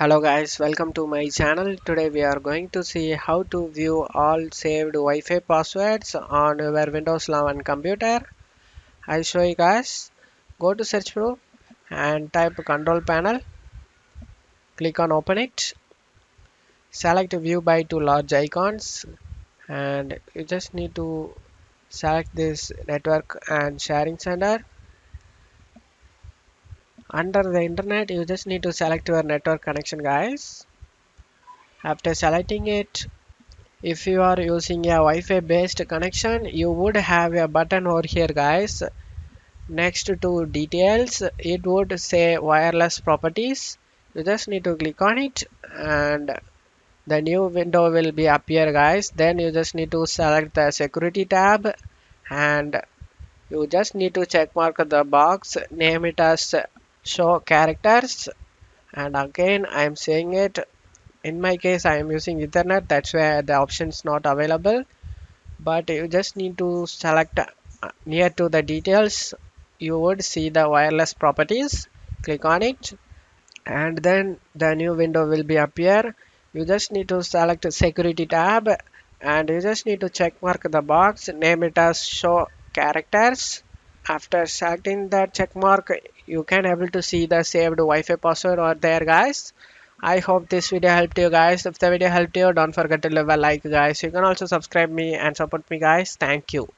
Hello guys, welcome to my channel. Today we are going to see how to view all saved Wi-Fi passwords on your Windows 11 computer. I show you guys. Go to search pro and type control panel. Click on open it. Select view by two large icons and you just need to select this network and sharing center under the internet you just need to select your network connection guys. After selecting it if you are using a Wi-Fi based connection you would have a button over here guys. Next to details it would say wireless properties. You just need to click on it and the new window will be appear guys. Then you just need to select the security tab and you just need to check mark the box name it as show characters. And again I am saying it. In my case I am using ethernet. That's why the option is not available. But you just need to select uh, near to the details. You would see the wireless properties. Click on it. And then the new window will be appear. You just need to select security tab. And you just need to check mark the box. Name it as show characters. After selecting that check mark you can able to see the saved Wi-Fi password or there guys. I hope this video helped you guys. If the video helped you don't forget to leave a like guys. You can also subscribe me and support me guys. Thank you